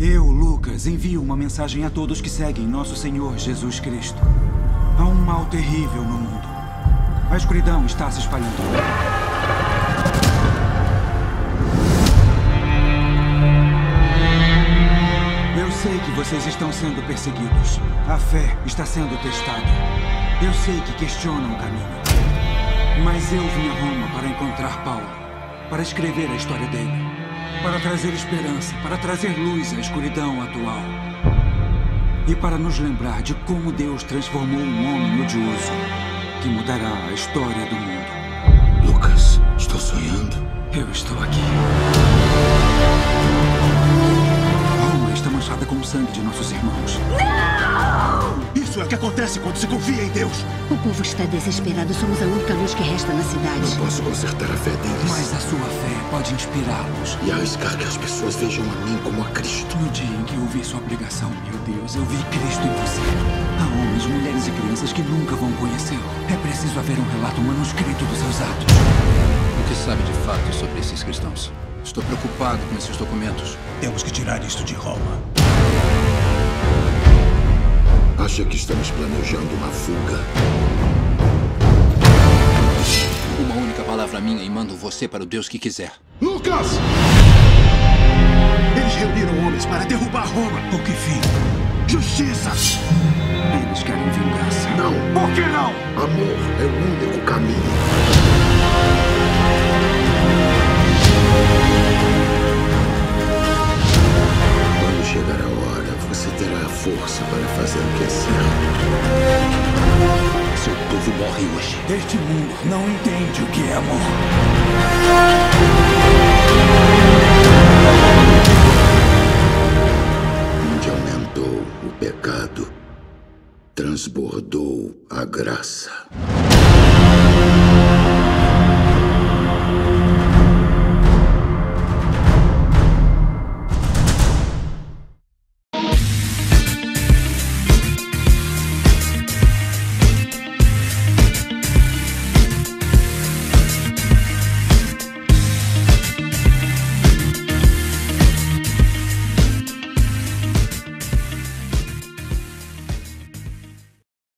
Eu, Lucas, envio uma mensagem a todos que seguem nosso Senhor Jesus Cristo. Há um mal terrível no mundo. A escuridão está se espalhando. Eu sei que vocês estão sendo perseguidos. A fé está sendo testada. Eu sei que questionam o caminho. Mas eu vim a Roma para encontrar Paulo, para escrever a história dele, para trazer esperança, para trazer luz à escuridão atual. E para nos lembrar de como Deus transformou um homem odioso que mudará a história do mundo. Lucas, estou sonhando. Eu estou aqui. Que acontece quando se confia em Deus. O povo está desesperado. Somos a única luz que resta na cidade. Não posso consertar a fé deles. Mas a sua fé pode inspirá-los. E arriscar que as pessoas vejam a mim como a Cristo. No dia em que eu vi sua pregação, meu Deus, eu vi Cristo em você. Há homens, mulheres e crianças que nunca vão conhecê-lo. É preciso haver um relato manuscrito dos seus atos. O que sabe de fato sobre esses cristãos? Estou preocupado com esses documentos. Temos que tirar isto de Roma. Acha que estamos planejando uma fuga? Uma única palavra minha e mando você para o Deus que quiser. Lucas! Eles reuniram homens para derrubar Roma. O que fim? Justiça! Eles querem vingança. Não. Por que não? Amor é o único força para fazer o que é certo. Seu povo morre hoje. Este mundo não entende o que é amor. Onde aumentou o pecado, transbordou a graça.